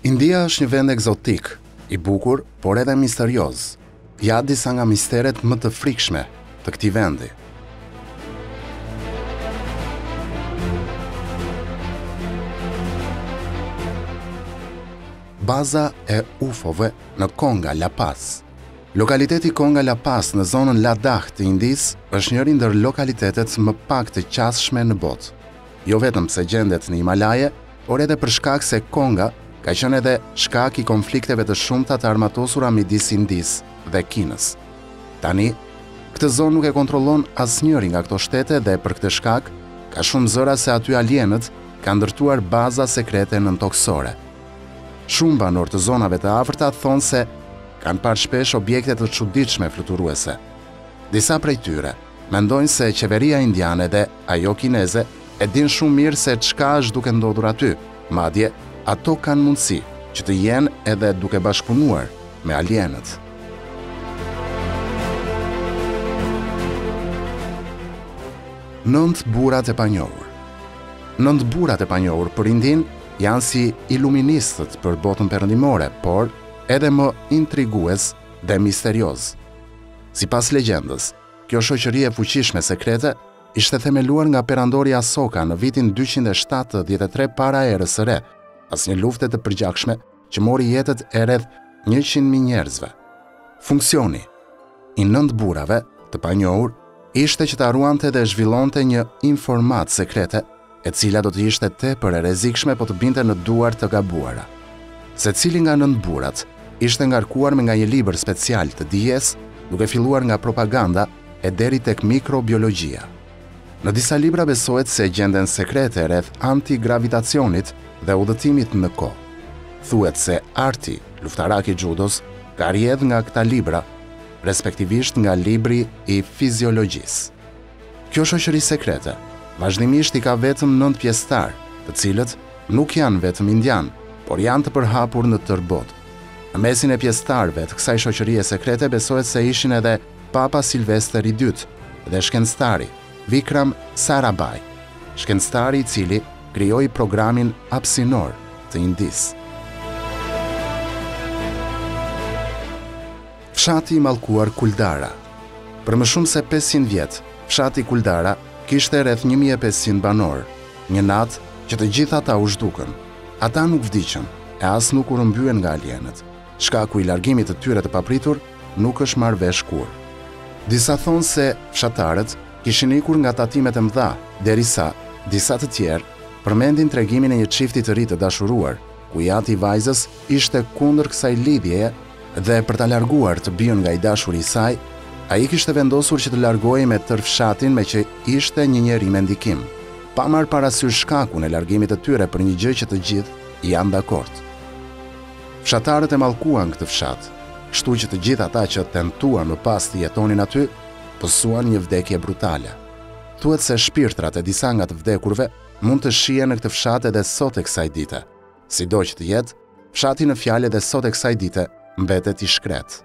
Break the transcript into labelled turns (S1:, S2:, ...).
S1: India është një vend ekzotik, i bukur, por edhe misterioz. Ja disa nga misteret më të frikshme të këtij vendi. Baza e UFO-ve në Kongka La Pass. Lokaliteti Kongka La Pass në zonën Ladakh të Indisë është njëri ndër lokalitetet më pak të qasshme në botë. Jo vetëm se gjendet në Himalaje, por edhe për shkak se Kongka ka qenë edhe shkak i konflikteve të shumta të armatosura midis Indisë dhe Kinës. Tani, këtë zonë nuk e kontrollon asnjëri nga këto shtete dhe për këtë shkak ka shumë zëra se aty alienët kanë ndërtuar baza sekrete nëntokësore. Shumë banorë të zonave të afërta thonë se kanë parë shpesh objekte të çuditshme fluturuese. Disa prej tyre mendojnë se qeveria indiane dhe ajo kineze e dinë shumë mirë se çka është duke ndodhur aty, madje ato kanë mundësi që të jenë edhe duke bashkëpunuar me alienët. Nëntë burrat e panjohur Nëntë burrat e panjohur për Indinë janë si iluministët për botën perëndimore, por edhe më intrigues dhe misteriozë. Sipas legjendës, kjo shoqëri e fuqishme sekrete ishte themeluar nga perandori Asoka në vitin dyqind e shtatëdhjetë e tre para erës së re, pas një lufte të përgjakshme që mori jetët e rreth 100.000 njerëzve. Funksioni i nëntë burrave të panjohur ishte që ta ruante dhe zhvillonte një informatë sekrete, e cila do të ishte tepër e rrezikshme po të binte në duar të gabuara. Secili nga nëntë burrat ishte ngarkuar me nga një libër special të dijes, duke filluar nga propaganda e deri tek mikrobiologjia. Në disa libra besohet se gjenden sekrete rreth antigravitacionit dhe udhëtimit në kohë. Thuhet se arti luftarak i xhudos ka rrjedhë nga këta libra, respektivisht nga libri i fiziologjisë. Kjo shoqëri sekrete vazhdimisht i ka vetëm nëntë pjesëtarë, të cilët nuk janë vetëm indianë, por janë të përhapur në tërë botë. Në mesin e pjesëtarëve të kësaj shoqërie sekrete besohet se ishin edhe Papa Silvester i Dytë dhe shkencëtari Vikram Sarabhai, shkencëtari i cili krijoi programin hapësinor të Indisë. Fshati i mallkuar Kuldara Për më shumë se 500 vjet, fshati Kuldara kishte rreth 1500 banorë. Një natë që të gjithë ata u zhdukën. Ata nuk vdiqën e as nuk u rrëmbyen nga alienët. Shkaku i largimit të tyre të papritur nuk është marrë vesh kurrë. Disa thonë se fshatarët kishin ikur nga tatimet e mëdha, derisa, disa të tjerë, përmendin tregimin e një çifti të ri të dashuruar, ku i ati i vajzës ishte kundër kësaj lidhjeje dhe për ta larguar të bijën nga i dashuri i saj, ai kishte vendosur që të largohej me tërë fshatin meqë ishte një njeri me ndikim, pa marrë parasysh shkakun e largimit të tyre për një gjë që të gjithë janë dakord. Fshatarët e mallkuan këtë fshat, kështu që të gjithë ata që tentuan më pas të jetonin aty, pësuan një vdekje brutale. Thuhet se shpirtrat e disa nga të vdekurve mund të shihen në këtë fshat edhe sot e kësaj dite. Sido që të jetë, fshati në fjalë edhe sot e kësaj dite mbetet i shkretë.